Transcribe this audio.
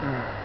嗯。